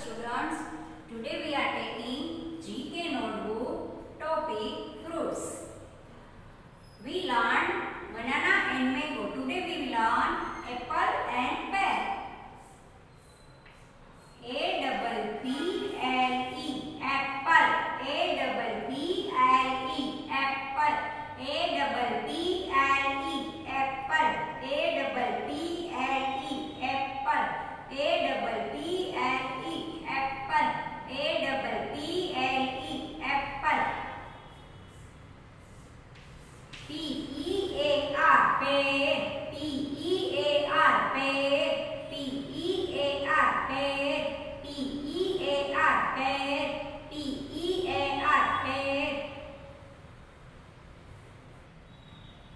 students. Today we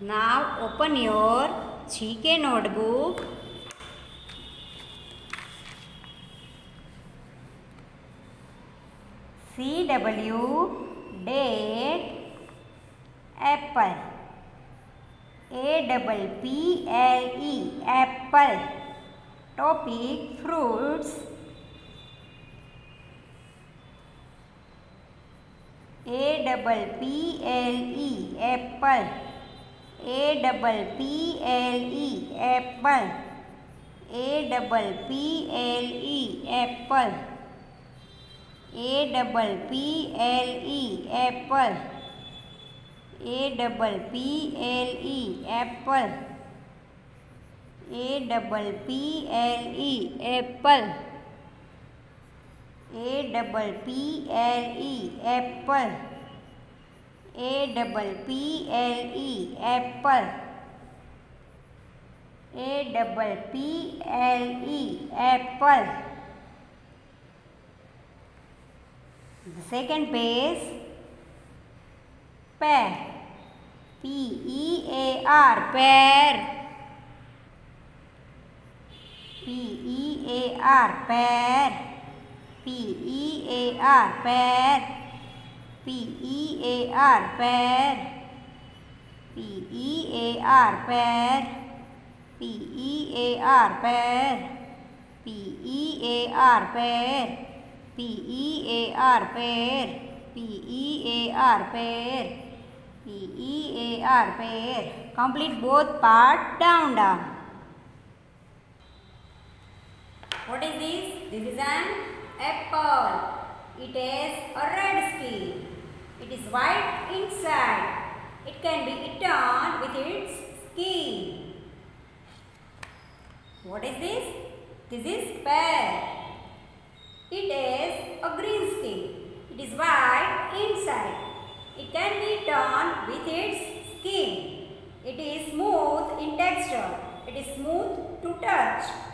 Now open your GK notebook. CW date apple A double P L E apple topic fruits A double P L E apple A double P L E apple A double P L E apple A double P L E apple A double P L E apple. A double P L E apple. A double P L E apple. A double P L E apple. A double P L E apple. The second page pear P E A R pear P E A R pear P E A R pear P E A R pear P E A R pear P E A R pear P E A R pear P E A R pear P E A R pear Pear complete both part down down What is this? This is an apple. It has a red skin. It is white inside. It can be eaten with its skin. What is this? This is pear. It has a green skin. It is white inside. It can be eaten with its skin. It is smooth in texture. It is smooth to touch.